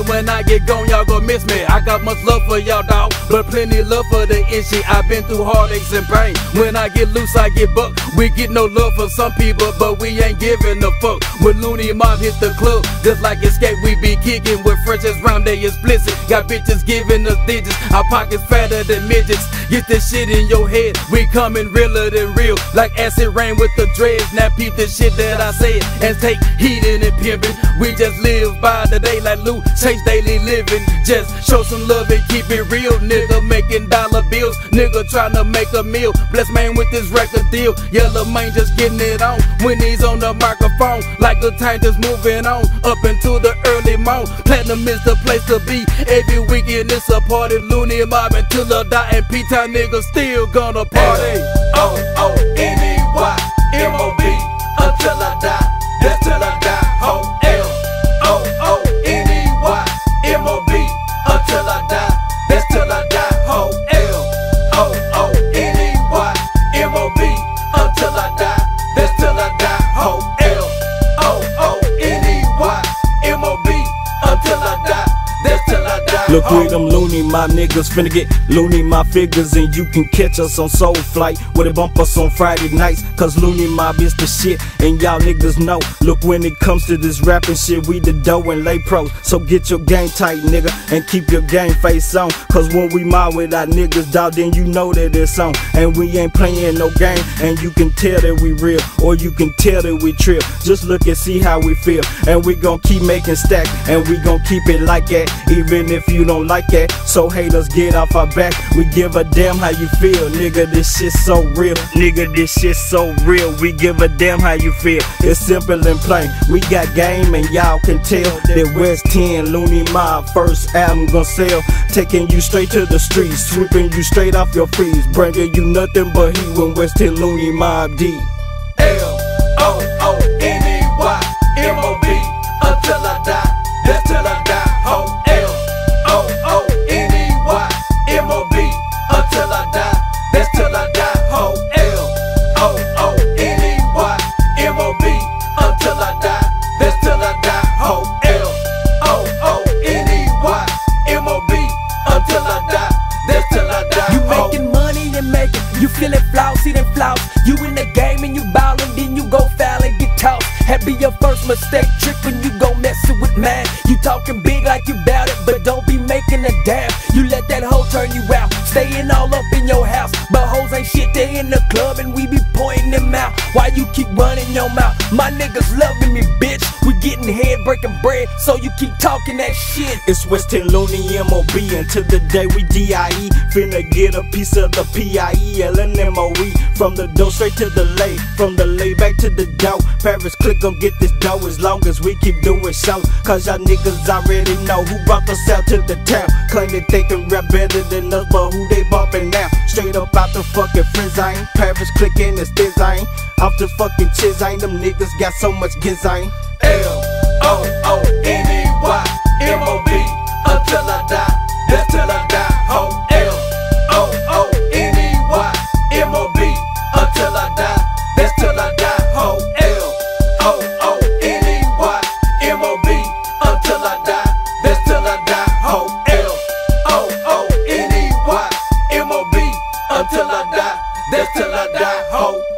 when I get gone, y'all gon' miss me. I got much love for y'all, dog but plenty love for the issue. I've been through heartaches and pain. When I get loose, I get bucked. We get no love for some people, but we ain't giving a fuck. When Looney Mob hit the club, just like escape, we be kicking with as round day explicit. Got bitches giving us digits, our pockets fatter than midgets. Get this shit in your head, we coming realer than real. Like acid rain with the dreads. Now peep the shit that I said and take heat in it pimpin'. We just live by the day like Lou Chase daily living. Just show some love and keep it real. Nigga making dollar bills, nigga trying to make a meal. Bless man with this record deal. Yellow man just getting it on when he's on the microphone. Like the time just moving on up into the early morn. Platinum is the place to be. Every weekend it's a party. Looney mob until the die and P-Town niggas still gonna party. Oh, oh, N-E-Y, M-O-B, until I die, Look with them loony, my niggas finna get loony, my figures, and you can catch us on Soul Flight. Where they bump us on Friday nights, cause loony mob is the shit, and y'all niggas know. Look, when it comes to this rapping shit, we the dough and lay pros. So get your game tight, nigga, and keep your game face on. Cause when we mob with our niggas, dog, then you know that it's on. And we ain't playing no game, and you can tell that we real, or you can tell that we trip. Just look and see how we feel, and we gon' keep making stack, and we gon' keep it like that, even if you don't like that. So haters get off our back. We give a damn how you feel, nigga. This shit so real, nigga. This shit so real. We give a damn how you feel. It's simple and plain. We got game, and y'all can tell that West 10 Looney Mob first album gon' sell. Taking you straight to the streets, sweeping you straight off your freeze, bringing you nothing but heat when West 10 Looney Mob D. L O O N E Y M O B until I die. That's till I die. Flousy then flouse. You in the game and you ballin', then you go foul and get tossed. Had be your first mistake, trick when you go messin' with man. You talking big like you bout it, but don't be making a damn. You let that hoe turn you out, staying all up in your house. But hoes ain't shit, they in the club and we be pointing them out. Why you keep running your mouth? My niggas loving me, bitch. We getting head breaking bread, so you keep talking that shit. It's West 10 Looney MOB until the day we DIE. Finna get a piece of the PIE, LNMOE. From the dough straight to the lay, from the lay back to the dough. Paris click gon' get this dough as long as we keep doing shows. Cause y'all niggas already know who brought us out to the town. Claim that they can rap better than us, but who they bumping now? Straight up out the fucking friends, I ain't. Paris clicking the stiz, I ain't. Off the fucking chiz, ain't. Them niggas got so much giz, ain't. L O O N E Y M O B until I die. That's till I die. Ho L O O N E Y M O B until I die. That's till I die. Ho L O O N E Y M O B until I die. That's till I die. Ho L O O N E Y M O B until I die. That's till I